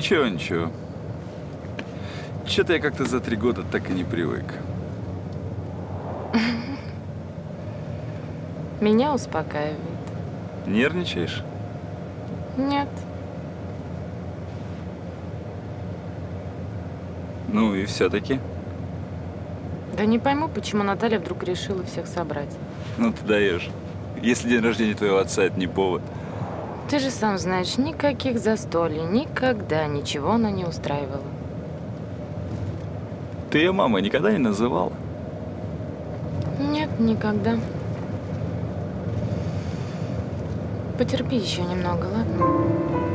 Ничего, ничего. Что-то я как-то за три года так и не привык. Меня успокаивает. Нервничаешь? Нет. Ну и все-таки. Да не пойму, почему Наталья вдруг решила всех собрать. Ну ты даешь. Если день рождения твоего отца, это не повод. Ты же сам знаешь, никаких застолий, никогда ничего она не устраивала. Ты ее мамой никогда не называл? Нет, никогда. Потерпи еще немного, ладно?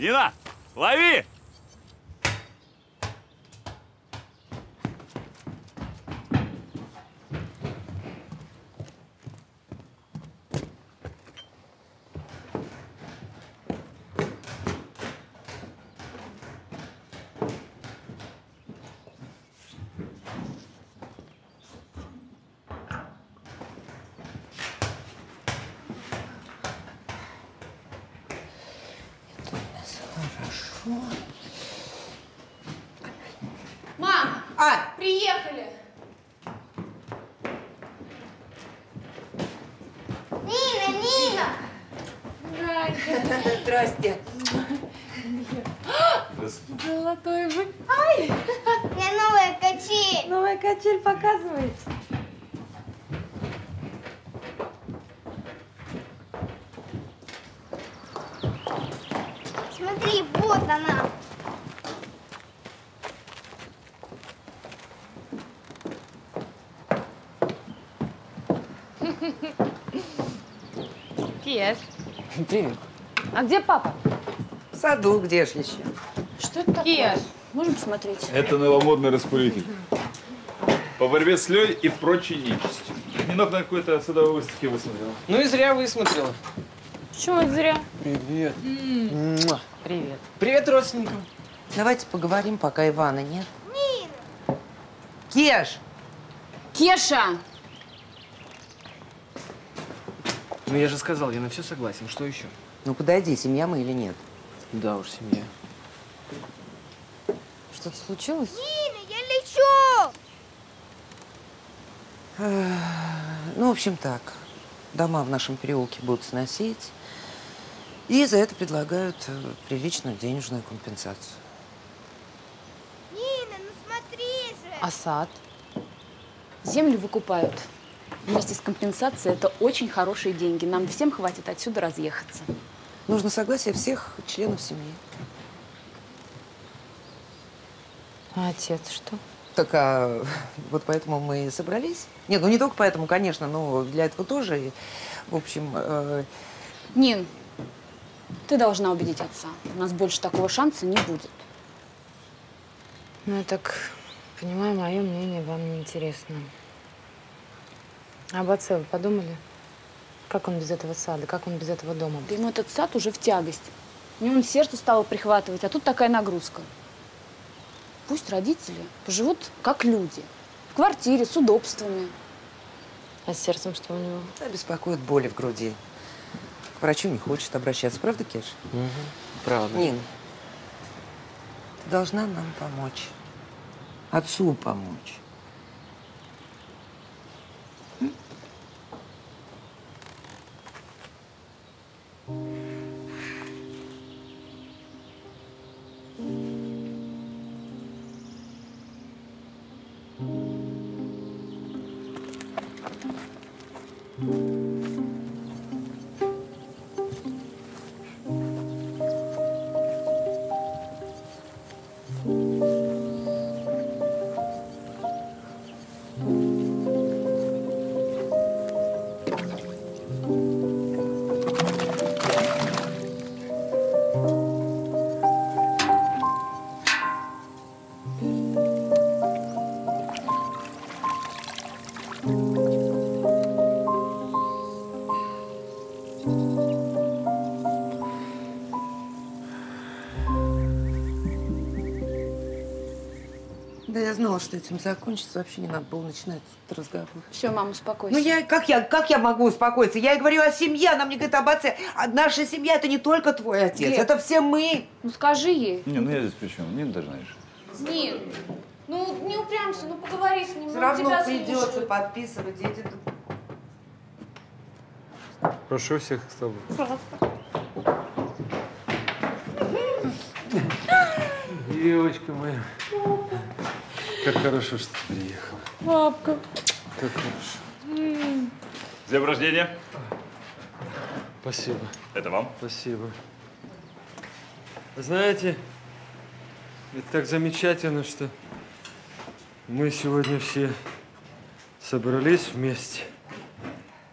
Нина, лови! Мам! А, Приехали! Нина, Нина! Здрасте. Золотой вы. У меня новая качель. Новая качель показывает. Смотри, вот она. Кеш, Привет. А где папа? В саду, где ж еще? Что это такое? Кеш. Можем посмотреть? Это новомодный распылитель. По борьбе с лёй и прочей нечистью. Нинок на какой-то садовой выставке высмотрел. Ну и зря высмотрела. Почему это зря? Привет. Муа. Привет. Привет родственникам. Давайте поговорим, пока Ивана нет. Нина! Кеш! Кеша! Ну я же сказал, я на все согласен. Что еще? Ну подойди, семья мы или нет? Да уж, семья. Что-то случилось? Нина, я лечу! Ну, в общем, так. Дома в нашем переулке будут сносить. И за это предлагают э, приличную денежную компенсацию. Нина, ну смотри же! А сад? Землю выкупают. Вместе с компенсацией это очень хорошие деньги. Нам всем хватит отсюда разъехаться. Нужно согласие всех членов семьи. А отец что? Так а, вот поэтому мы и собрались. Нет, ну не только поэтому, конечно, но для этого тоже. И, в общем, э, Нин, ты должна убедить отца. У нас больше такого шанса не будет. Ну, я так понимаю, мое мнение вам не интересно. Об отце вы подумали? Как он без этого сада, как он без этого дома? Да ему этот сад уже в тягость. У него он сердце стало прихватывать, а тут такая нагрузка. Пусть родители поживут как люди. В квартире, с удобствами. А с сердцем что у него? да, беспокоит боли в груди. К врачу не хочет обращаться, правда, Кеш? Правда. Нин, ты должна нам помочь. Отцу помочь. Знала, что этим закончится. Вообще не надо было начинать этот разговор. Все, мама, успокойся. Ну, я, как, я, как я могу успокоиться? Я и говорю о семье, она мне говорит об отце. А наша семья – это не только твой отец, Глеб. это все мы. Ну скажи ей. Не, ну я здесь при чем? Не даже знаешь. Нет. Ну, не упрямься, ну поговори с ним. Все равно тебя придется слушает. подписывать эти... Прошу всех с тобой. Девочка моя. Как хорошо, что ты приехала. Папка. Как хорошо. С днем рождения. Спасибо, Это вам. спасибо. Знаете, это так замечательно, что мы сегодня все собрались вместе.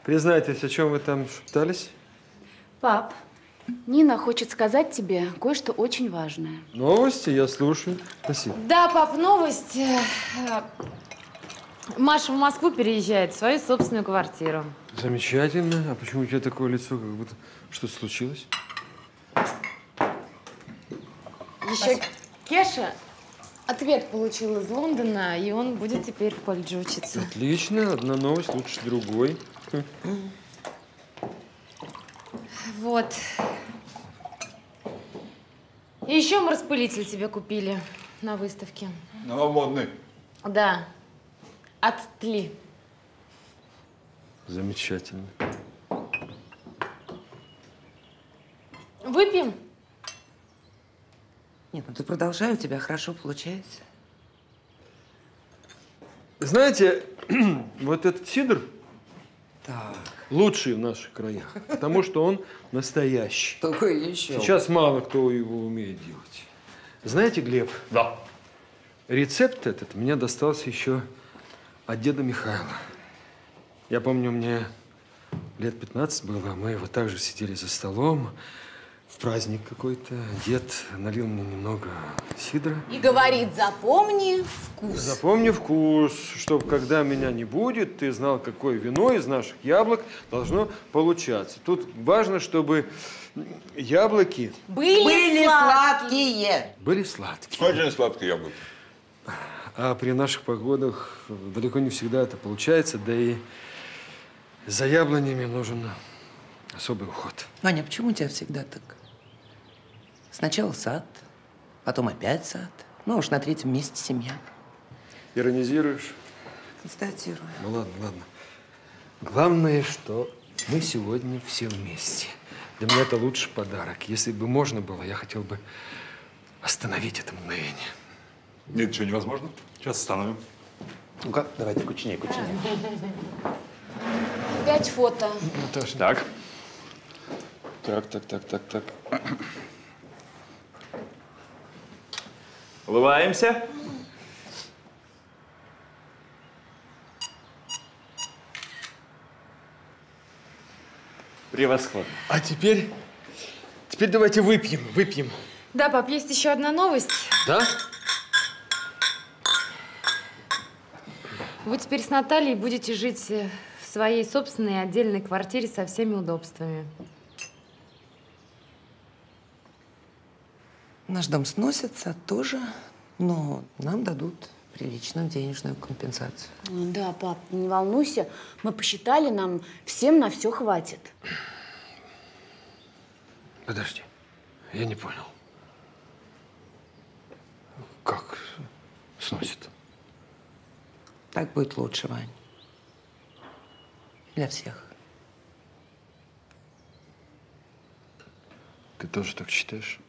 Признайтесь, о чем вы там шептались? Пап, Нина хочет сказать тебе кое-что очень важное. Новости, я слушаю. Спасибо. Да, пап, новость. Э, Маша в Москву переезжает в свою собственную квартиру. Замечательно. А почему у тебя такое лицо, как будто что-то случилось? Еще Кеша ответ получил из Лондона, и он будет теперь в колледже учиться. Отлично. Одна новость лучше другой. Вот. И еще мы распылитель тебе купили на выставке. Новомодный. Да. От Тли. Замечательно. Выпьем? Нет, ну ты продолжай, у тебя хорошо получается. Знаете, вот этот сидр Так, лучший в наших краях, потому что он настоящий. только еще. Сейчас мало кто его умеет делать. Знаете, Глеб, Да. рецепт этот мне достался еще от деда Михайла. Я помню, мне лет 15 было, мы вот так же сидели за столом, в праздник какой-то. Дед налил мне немного сидра. И говорит, запомни вкус. Запомни вкус, чтобы когда меня не будет, ты знал, какое вино из наших яблок должно получаться. Тут важно, чтобы яблоки Были, Были сладкие. сладкие. были сладкие. Очень сладкое яблоко. А при наших погодах далеко не всегда это получается, да и за яблонями нужен особый уход. Аня, почему у тебя всегда так? Сначала сад, потом опять сад. Ну уж на третьем месте семья. Иронизируешь? Констатирую. Ну ладно, ладно. Главное, что мы сегодня все вместе. Для меня это лучший подарок. Если бы можно было, я хотел бы остановить это мгновение. Нет, что невозможно. Сейчас остановим. Ну-ка, давайте кучнее, кучнее. Пять фото. Наташа. Так. Так, так, так, так, так. Улыбаемся. Превосходно. А теперь, теперь давайте выпьем, выпьем. Да, пап, есть еще одна новость. Да? Вы теперь с Натальей будете жить э, в своей собственной отдельной квартире со всеми удобствами. Наш дом сносится тоже, но нам дадут приличную денежную компенсацию. Да, пап, не волнуйся. Мы посчитали, нам всем на все хватит. Подожди, я не понял. Как сносит? Так будет лучше, Вань. Для всех. Ты тоже так считаешь?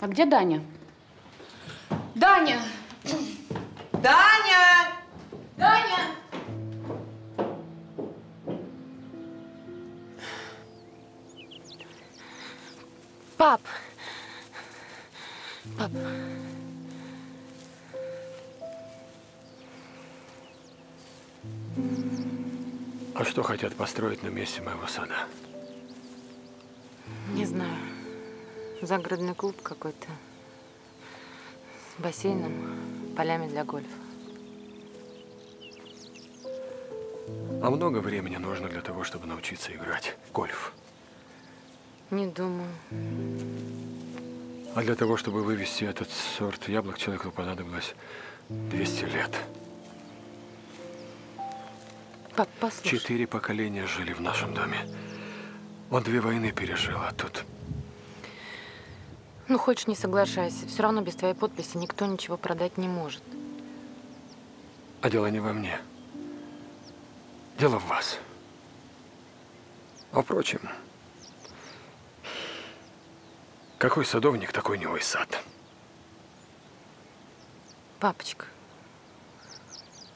А где Даня? Даня! Таня! Даня! Пап! Пап, А что хотят построить на месте моего сада? Загородный клуб какой-то. С бассейном, полями для гольфа. А много времени нужно для того, чтобы научиться играть в гольф. Не думаю. А для того, чтобы вывести этот сорт яблок, человеку понадобилось 200 лет. Пап, послушай. Четыре поколения жили в нашем доме. Он две войны пережил, а тут... Ну, хочешь, не соглашайся. Все равно без твоей подписи никто ничего продать не может. А дело не во мне. Дело в вас. А впрочем, какой садовник, такой у него и сад. Папочка,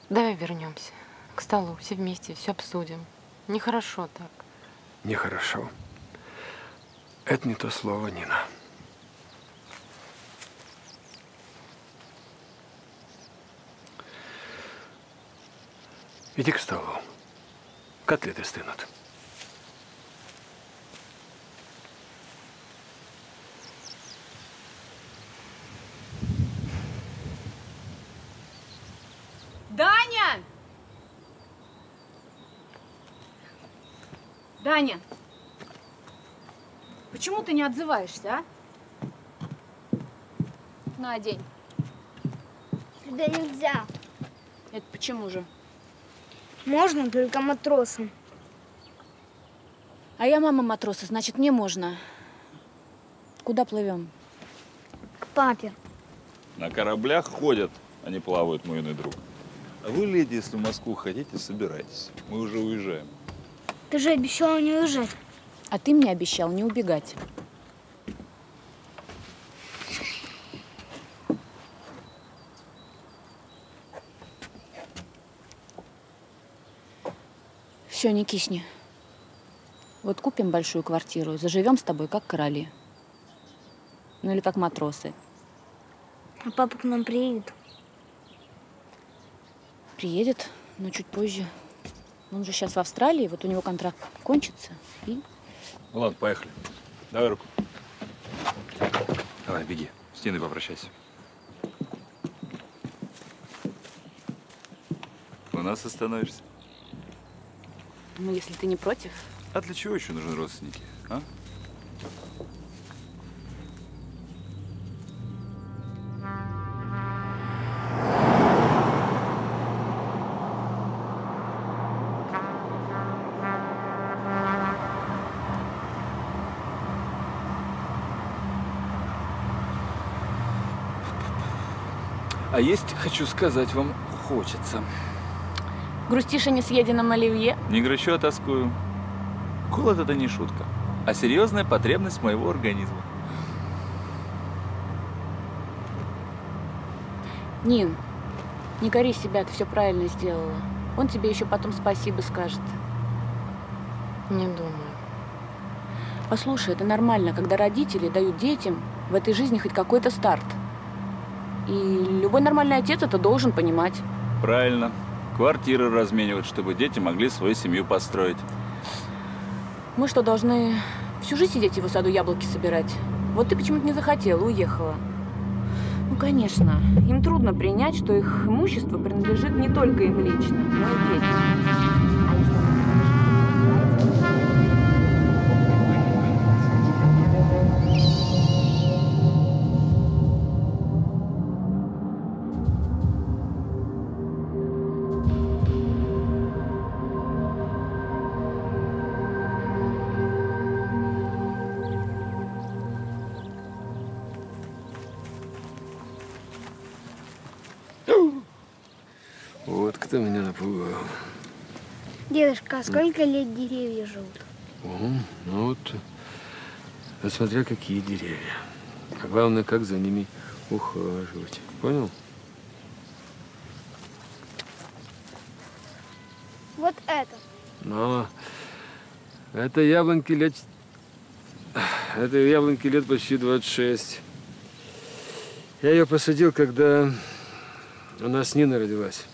давай вернемся к столу, все вместе, все обсудим. Нехорошо так. Нехорошо. Это не то слово, Нина. Иди к столу. Котлеты стынут. Даня! Даня! Почему ты не отзываешься, а? На, день. Сюда нельзя. Это почему же? Можно только матросам. А я мама матроса, значит, мне можно. Куда плывем? К папе. На кораблях ходят, а не плавают, мой юный друг. А вы, леди, если в Москву хотите, собирайтесь. Мы уже уезжаем. Ты же обещала не уезжать. А ты мне обещал не убегать. Все, не кисни. Вот купим большую квартиру, заживем с тобой как короли. Ну или как матросы. А папа к нам приедет. Приедет, но чуть позже. Он же сейчас в Австралии, вот у него контракт кончится. И Ну ладно, поехали. Давай руку. Давай, беги. С Ниной попрощайся. У нас остановишься. Ну, если ты не против. А для чего еще нужны родственники, а? А есть, хочу сказать вам, хочется. Грустишь о несъеденном оливье? Не грущу, а тоскую. Голод это не шутка, а серьезная потребность моего организма. Нин, не кори себя, ты все правильно сделала. Он тебе еще потом спасибо скажет. Не думаю. Послушай, это нормально, когда родители дают детям в этой жизни хоть какой-то старт. И любой нормальный отец это должен понимать. Правильно. Квартиры разменивать, чтобы дети могли свою семью построить. Мы что, должны всю жизнь сидеть его саду яблоки собирать? Вот ты почему-то не захотела, уехала. Ну, конечно, им трудно принять, что их имущество принадлежит не только им лично, но и детям. А сколько лет деревья живут? О, ну вот, это смотря какие деревья. А главное, как за ними ухаживать. Понял? Вот это. Но это яблоньки лет... Это яблоньки лет почти 26. Я ее посадил, когда у нас Нина родилась.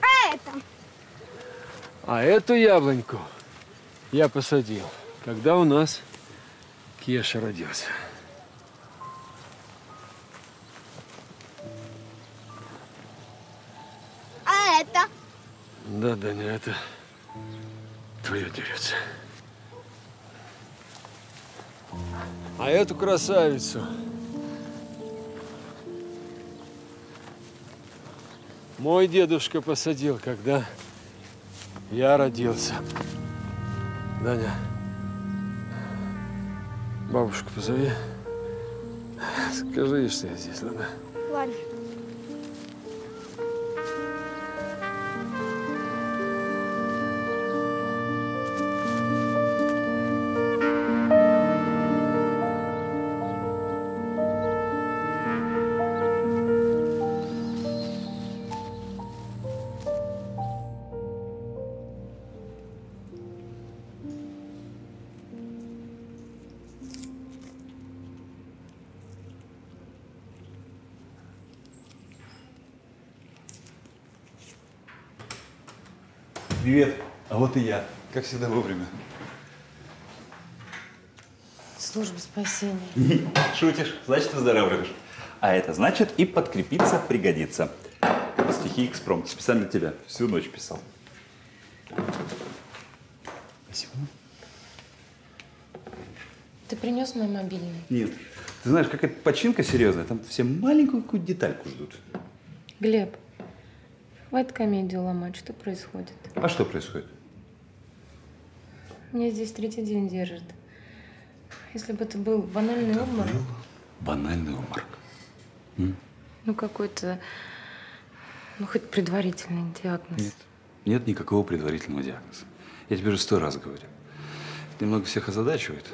А это? А эту яблоньку я посадил, когда у нас Кеша родился. А это? Да, Даня, это твое дерется. А эту красавицу мой дедушка посадил, когда я родился. Даня, бабушку позови. Скажи что я здесь, ладно? Ладно. Привет. А вот и я. Как всегда вовремя. Служба спасения. Шутишь, значит выздоравливаешь. А это значит и подкрепиться пригодится. Стихи экспромт. Специально для тебя. Всю ночь писал. Спасибо. Ты принес мой мобильный? Нет. Ты знаешь, какая-то починка серьезная. Там все маленькую какую-то детальку ждут. Глеб, хватит комедию ломать. Что происходит? А что происходит? Меня здесь третий день держит. Если бы это был банальный обморок, Банальный обморок. ну какой-то, ну хоть предварительный диагноз. Нет. Нет никакого предварительного диагноза. Я тебе уже сто раз говорю. Это Немного всех озадачивает,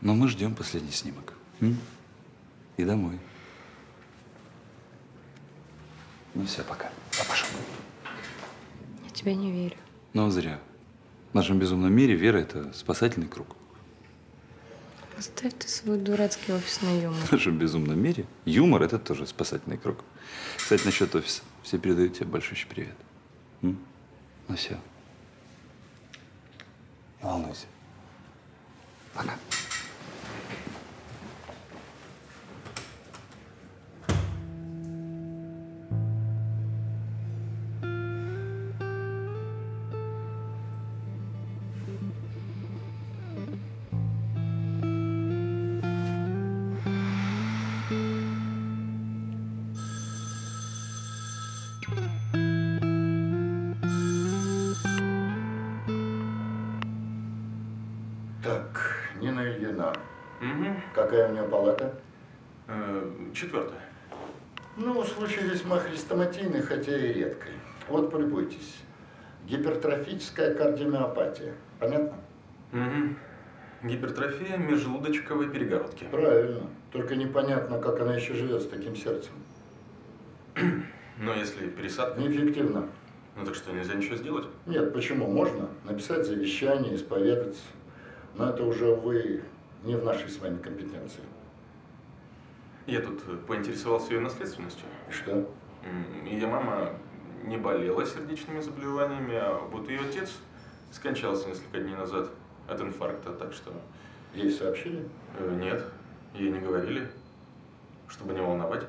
но мы ждем последний снимок. М? И домой. Ну все, пока. Я пошел. Я тебе не верю. Но зря. В нашем безумном мире вера – это спасательный круг. Оставь ты свой дурацкий офисный юмор. В нашем безумном мире юмор – это тоже спасательный круг. Кстати, насчет офиса. Все передают тебе большущий привет. М? Ну все. Не волнуйся. Пока. Какая у нее палата? Четвертое. Ну, случай весьма хрестоматийный, хотя и редкий. Вот полюбуйтесь. Гипертрофическая кардиомиопатия. Понятно? Угу. Гипертрофия межжелудочковой перегородки. Правильно. Только непонятно, как она еще живет с таким сердцем. Но если пересадка... Неэффективно. Ну так что, нельзя ничего сделать? Нет, почему? Можно написать завещание, исповедаться. Но это уже, увы, не в нашей с вами компетенции. Я тут э, поинтересовался ее наследственностью. И что? Ее мама не болела сердечными заболеваниями, а вот ее отец скончался несколько дней назад от инфаркта, так что... Ей сообщили? Э, Нет, ей не говорили, чтобы не волновать.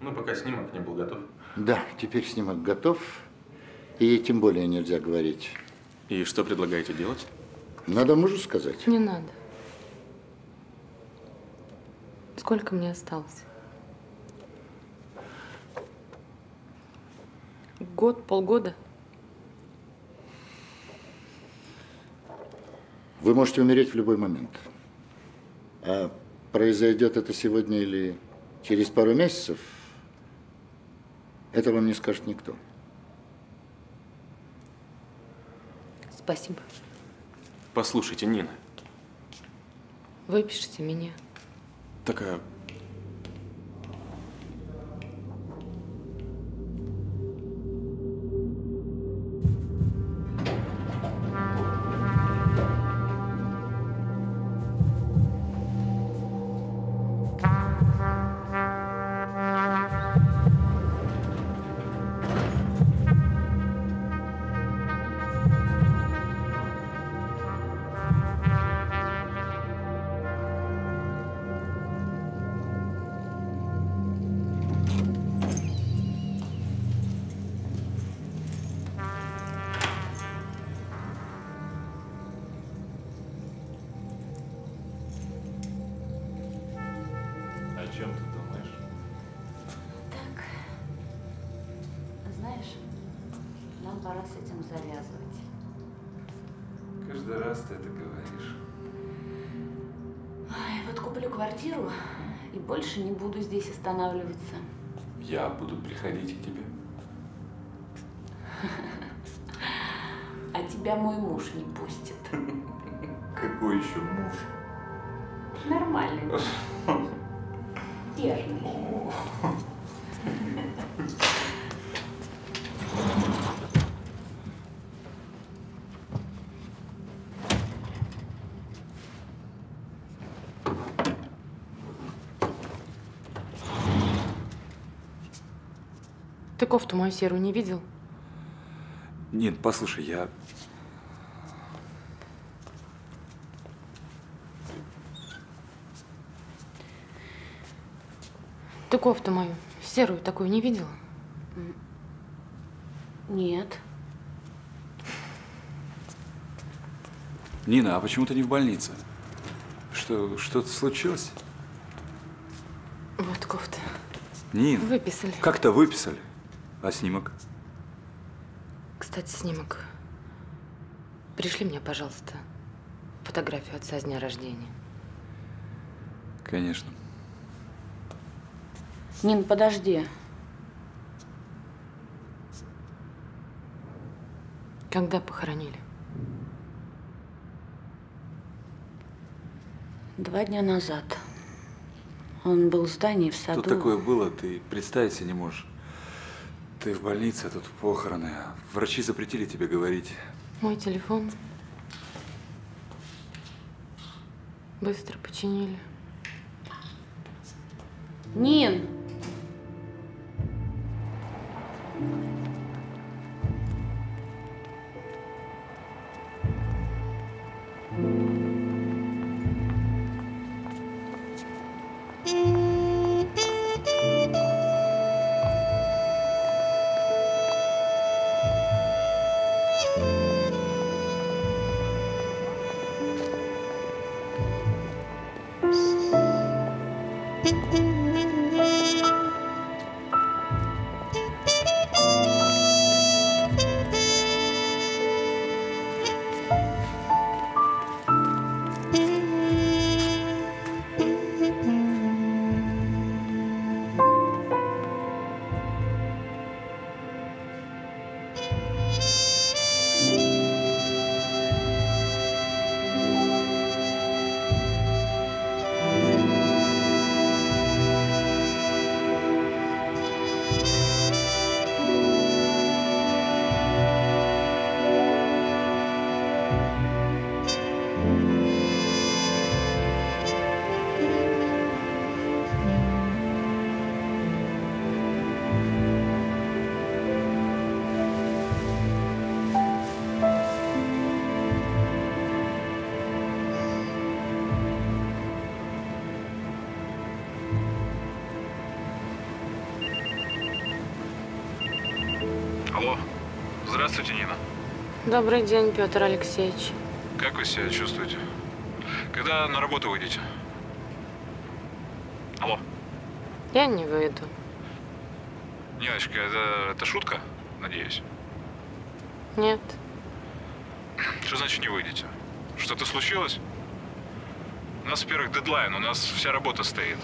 Ну, пока снимок не был готов. Да, теперь снимок готов. И ей тем более нельзя говорить. И что предлагаете делать? Надо мужу сказать. Не надо. Сколько мне осталось? Год, полгода? Вы можете умереть в любой момент. А произойдет это сегодня или через пару месяцев, это вам не скажет никто. Спасибо. Послушайте, Нина, выпишите меня. Так, вот куплю квартиру и больше не буду здесь останавливаться. Я буду приходить к тебе. А тебя мой муж не пустит. Какой еще муж? Нормальный. Верный. Кофту мою серую не видел? Нет, послушай, я... Ты кофту мою серую такую не видела? Нет. Нина, а почему ты не в больнице? Что, что-то случилось? Вот кофта. Нин, Выписали. как-то выписали. А снимок? Кстати, снимок. Пришли мне, пожалуйста, фотографию отца с дня рождения. Конечно. Нин, подожди. Когда похоронили? Два дня назад. Он был в здании в саду. Тут такое было, ты представить себе не можешь. Ты в больнице, а тут похороны. Врачи запретили тебе говорить. Мой телефон. Быстро починили. Нин! Добрый день, Петр Алексеевич. Как вы себя чувствуете? Когда на работу выйдете? Алло. Я не выйду. Ниночка, это, это шутка, надеюсь? Нет. Что значит не выйдете? Что-то случилось? У нас, во-первых, дедлайн, у нас вся работа стоит.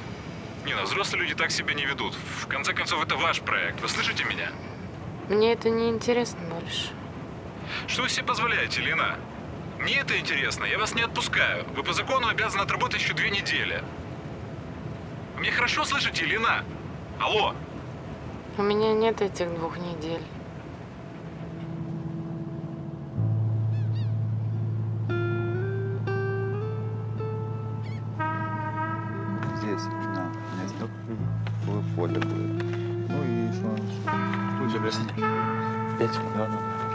Нина, взрослые люди так себя не ведут. В конце концов, это ваш проект. Вы слышите меня? Мне это не интересно больше. Что вы себе позволяете, Лина? Мне это интересно, я вас не отпускаю. Вы по закону обязаны отработать еще две недели. Вы Мне хорошо слышите, Лина? Алло? У меня нет этих двух недель. Здесь, на место поле будет. Ну и что? Тут же секунд. Да, да.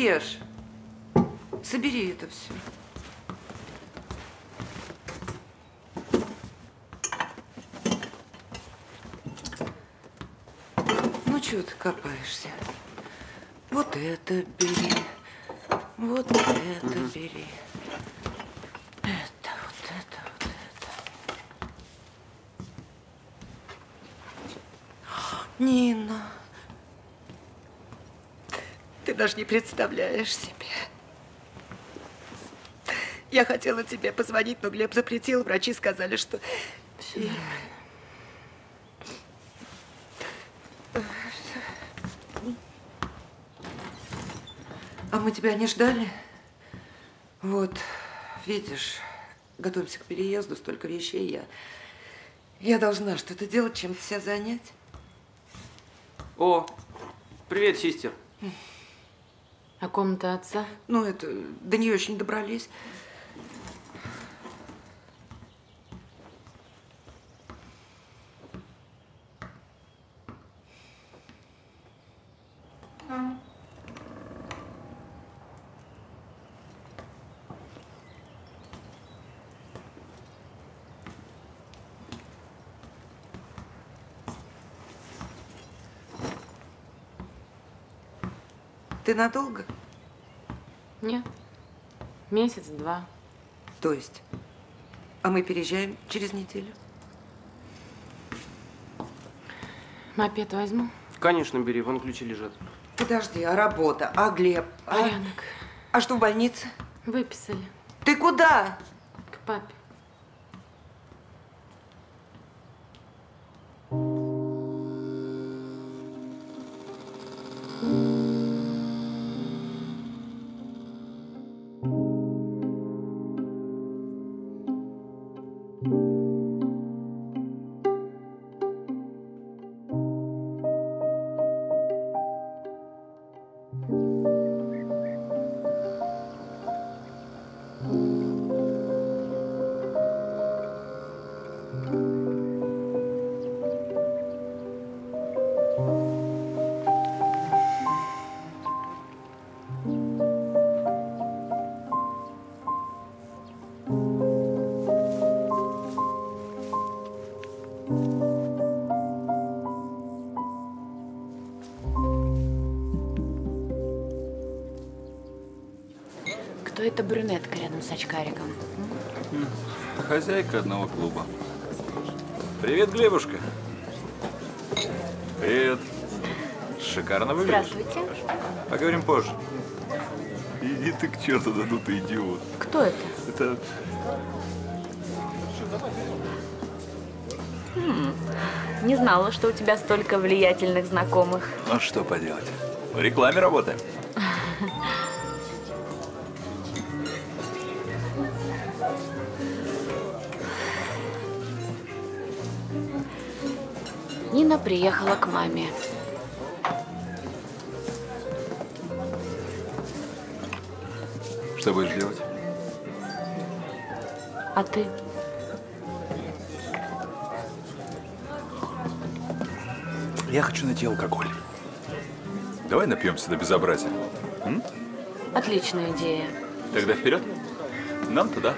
Кеш, собери это все. Ну, чего ты копаешься? Вот это бери. Вот это бери. Это, вот это, вот это. Нина. Ты даже не представляешь себе. Я хотела тебе позвонить, но Глеб запретил. Врачи сказали, что... И- А мы тебя не ждали? Вот, видишь, готовимся к переезду, столько вещей. Я, я должна что-то делать, чем-то себя занять. О, привет, систер. А комната отца? Ну, это, до нее еще не добрались. Надолго? Нет. Месяц-два. То есть? А мы переезжаем через неделю? Мопед возьму. Конечно, бери, вон ключи лежат. Подожди, а работа? А Глеб? А- Порядок. А, что в больнице? Выписали. Ты куда? К папе. Эта брюнетка рядом с очкариком? Хозяйка одного клуба. Привет, Глебушка. Привет. Шикарно выглядишь. Здравствуйте. Поговорим позже. Иди ты к черту, да ну ты идиот. Кто это? Это Хм, Не знала, что у тебя столько влиятельных знакомых. Ну что поделать? В рекламе работаем. Приехала к маме. Что будешь делать? А ты? Я хочу найти алкоголь. Давай напьемся до безобразия. М? Отличная идея. Тогда вперед. Нам туда.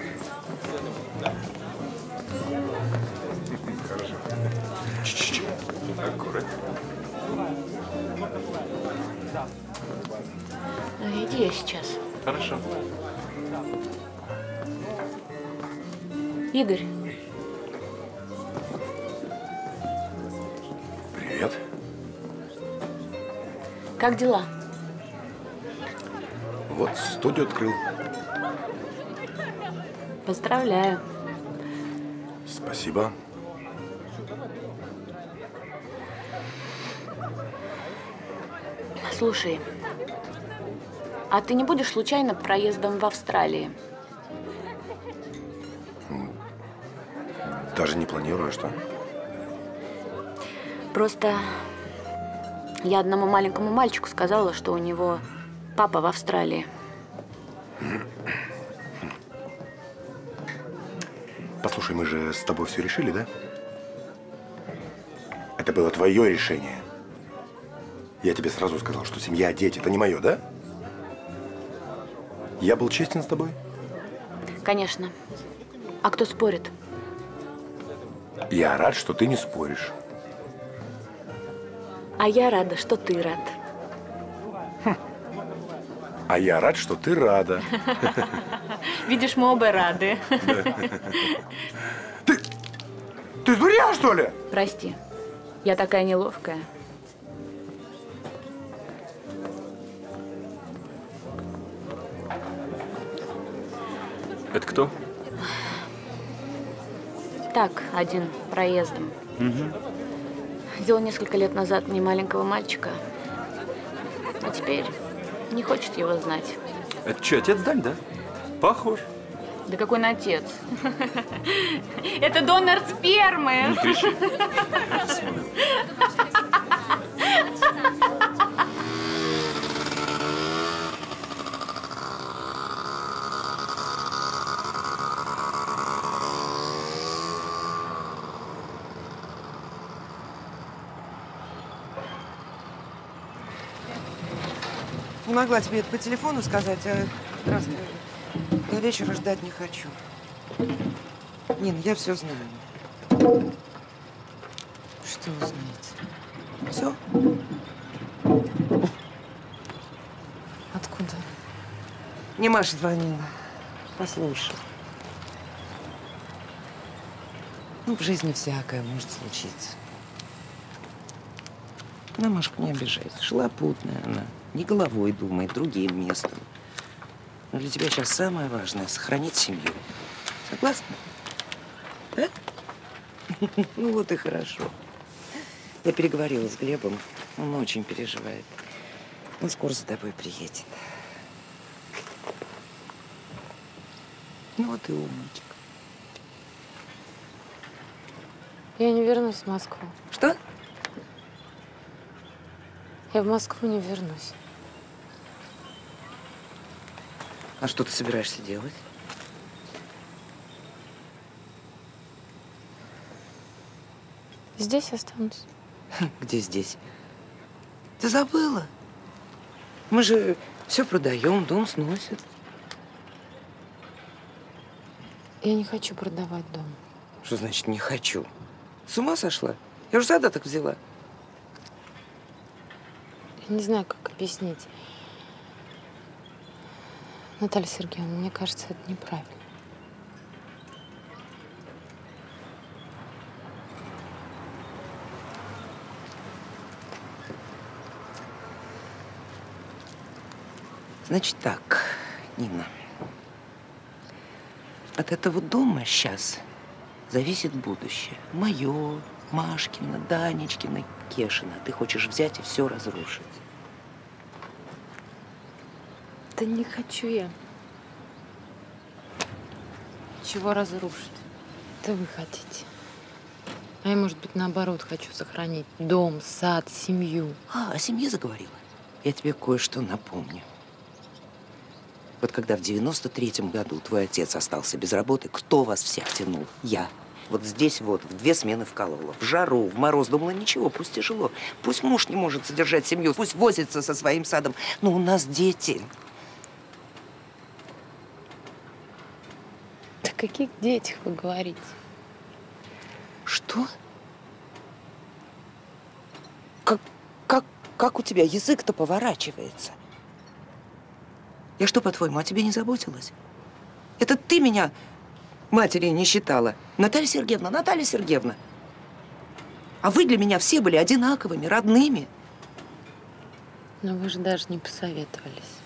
Сейчас. Хорошо. Игорь, Привет. как дела? Вот студию открыл. Поздравляю. Спасибо. Слушай, а ты не будешь случайно проездом в Австралии? Даже не планирую, а что? Просто я одному маленькому мальчику сказала, что у него папа в Австралии. Послушай, мы же с тобой все решили, да? Это было твое решение. Я тебе сразу сказал, что семья, дети – это не мое, да? Я был честен с тобой? Конечно. А кто спорит? Я рад, что ты не споришь. А я рада, что ты рад. А я рад, что ты рада. Видишь, мы оба рады. Ты сдурела, что ли? Прости, я такая неловкая. Это кто? Так, один, проездом. Видела несколько лет назад не маленького мальчика. А теперь не хочет его знать. Это что, отец Дань, да? Похож. Да какой он отец? Это донор спермы. Не кричи. Могла тебе это по телефону сказать, а здравствуй. До вечера ждать не хочу. Нина, я все знаю. Что вы знаете? Все? Откуда? Не Маша звонила. Послушай. Ну, в жизни всякое может случиться. На Машку не обижайся. Шалопутная она. Не головой думает, другим местом. Но для тебя сейчас самое важное – сохранить семью. Согласна? Да? Ну вот и хорошо. Я переговорила с Глебом. Он очень переживает. Он скоро за тобой приедет. Ну вот и умничка. Я не вернусь в Москву. Что? Я в Москву не вернусь. А что ты собираешься делать? Здесь останусь. Где здесь? Ты забыла? Мы же все продаем, дом сносят. Я не хочу продавать дом. Что значит не хочу? С ума сошла? Я уже задаток взяла. Я не знаю, как объяснить. Наталья Сергеевна, мне кажется, это неправильно. Значит так, Нина. От этого дома сейчас зависит будущее. Мое, Машкина, Данечкина, Кешина. Ты хочешь взять и все разрушить. Да не хочу я. Чего разрушить? Это вы хотите. А я, может быть, наоборот, хочу сохранить дом, сад, семью. А, о семье заговорила. Я тебе кое-что напомню. Вот когда в 93-м году твой отец остался без работы, кто вас всех тянул? Я. Вот здесь вот в две смены вкалывала. В жару, в мороз. Думала, ничего, пусть тяжело. Пусть муж не может содержать семью, пусть возится со своим садом. Но у нас дети. Каких детях вы говорите? Что? Как, как, как у тебя язык-то поворачивается? Я что, по-твоему, о тебе не заботилась? Это ты меня матерью не считала. Наталья Сергеевна, Наталья Сергеевна. А вы для меня все были одинаковыми, родными. Но вы же даже не посоветовались.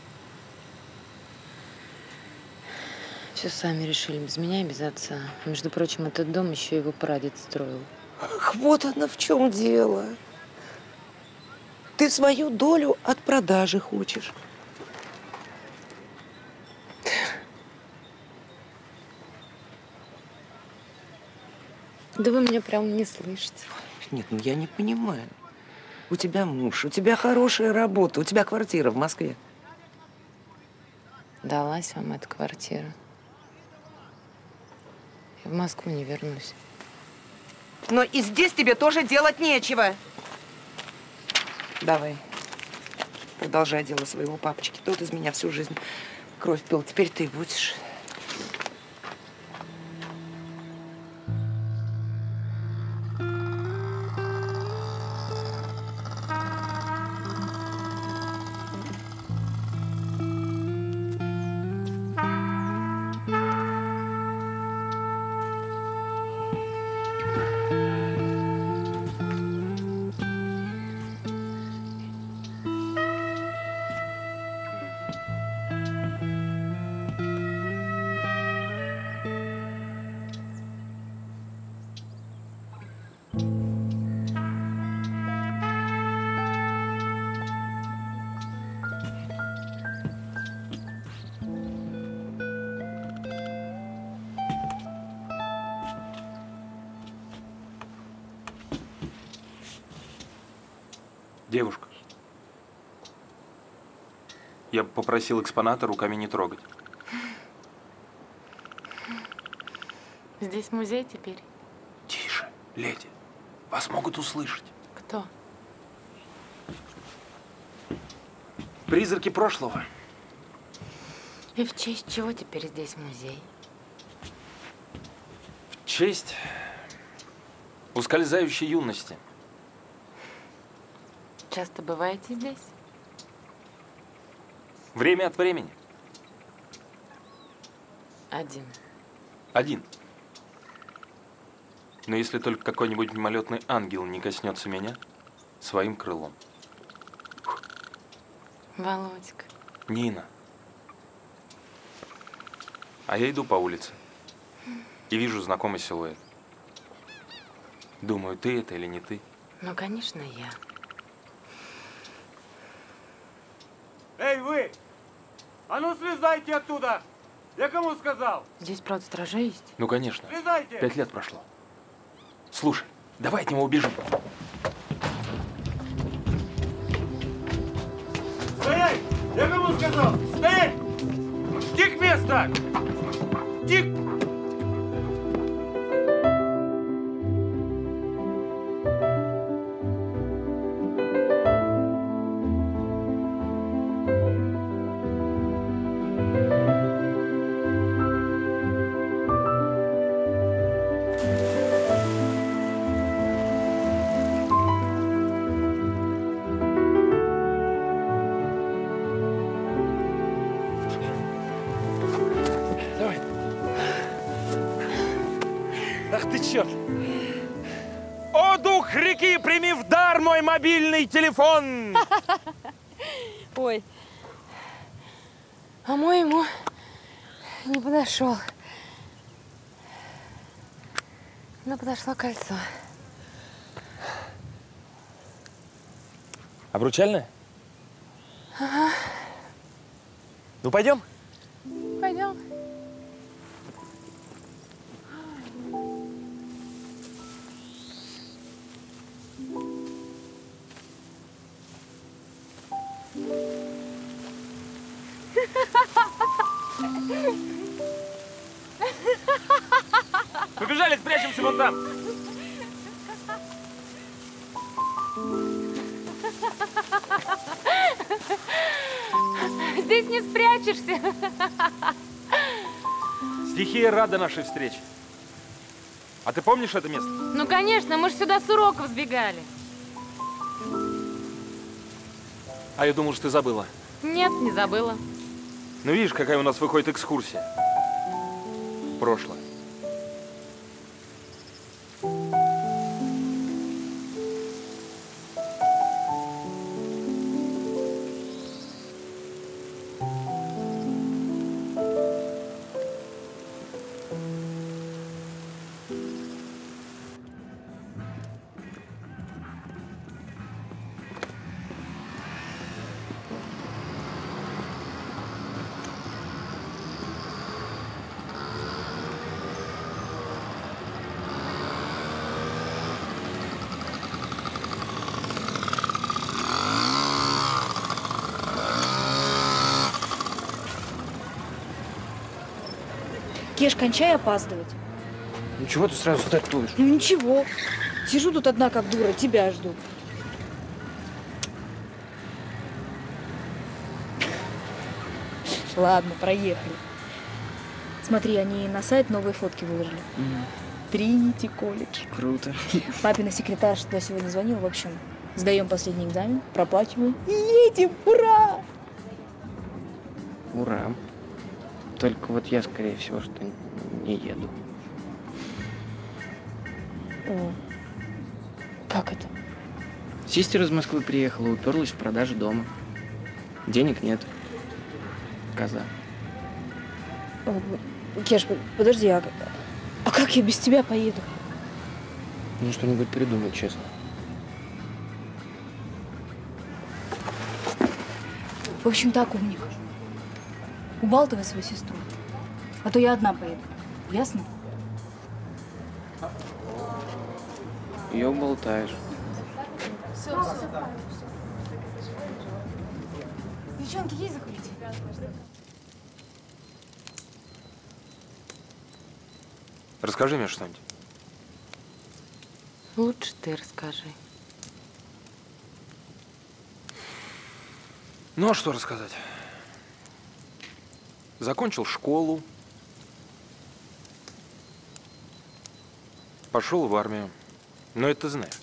Все сами решили, без меня и без отца. А между прочим, этот дом еще его прадед строил. Ах, вот оно в чем дело. Ты свою долю от продажи хочешь. Да вы меня прям не слышите. Нет, ну я не понимаю. У тебя муж, у тебя хорошая работа, у тебя квартира в Москве. Далась вам эта квартира. В Москву не вернусь. Но и здесь тебе тоже делать нечего. Давай. Продолжай дело своего папочки. Тот из меня всю жизнь кровь пил. Теперь ты будешь. Попросил экспоната руками не трогать. Здесь музей теперь. Тише, леди. Вас могут услышать. Кто? Призраки прошлого. И в честь чего теперь здесь музей? В честь ускользающей юности. Часто бываете здесь? Время от времени. Один. Один. Но если только какой-нибудь мимолетный ангел не коснется меня своим крылом. Володька. Нина. А я иду по улице и вижу знакомый силуэт. Думаю, ты это или не ты? Ну, конечно, я. Эй, вы! А ну слезайте оттуда! Я кому сказал? Здесь, правда, стража есть? Ну, конечно. Слезайте! Пять лет прошло. Слушай, давай от него убежим. Стоять! Я кому сказал? Стоять! Тик место! Тик! Черт! О, дух реки, прими в дар мой мобильный телефон! Ой. А мой ему не подошел. Но подошло кольцо. Обручальное? Ага. Ну, пойдем? Пойдем. Вон там! Здесь не спрячешься. Стихия рада нашей встрече. А ты помнишь это место? Ну, конечно, мы же сюда с уроков сбегали. А я думал, что ты забыла. Нет, не забыла. Ну видишь, какая у нас выходит экскурсия. Прошлое. Кеш, кончай опаздывать. Ну чего ты сразу стартуешь? Ну ничего. Сижу тут одна как дура, тебя жду. Ладно, проехали. Смотри, они на сайт новые фотки выложили. Тринити колледж. Круто. Папина секретарь туда сегодня звонил. В общем, сдаем последний экзамен, проплачиваем и едем. Ура! Ура. Только вот я, скорее всего, что не еду. О, как это? Систер из Москвы приехала, уперлась в продаже дома. Денег нет. Коза. О, Кеш, подожди, а, а как я без тебя поеду? Ну, что-нибудь придумать, честно. В общем, так, умник. Убалтывай свою сестру. А то я одна поеду. Ясно? Ее болтаешь. Девчонки, есть закурить? Расскажи мне что-нибудь. Лучше ты расскажи. Ну, а что рассказать? Закончил школу. Пошел в армию. Но это знаешь.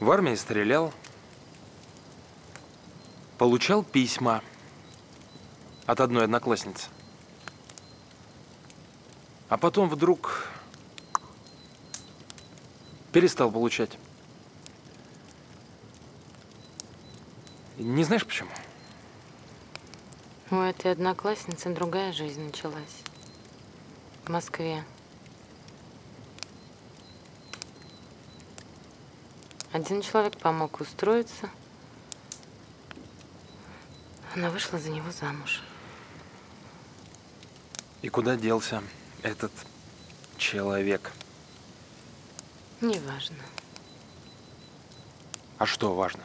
В армии стрелял. Получал письма от одной одноклассницы. А потом вдруг перестал получать. Не знаешь почему? У этой одноклассницы другая жизнь началась. В Москве. Один человек помог устроиться. Она вышла за него замуж. И куда делся этот человек? Неважно. А что важно?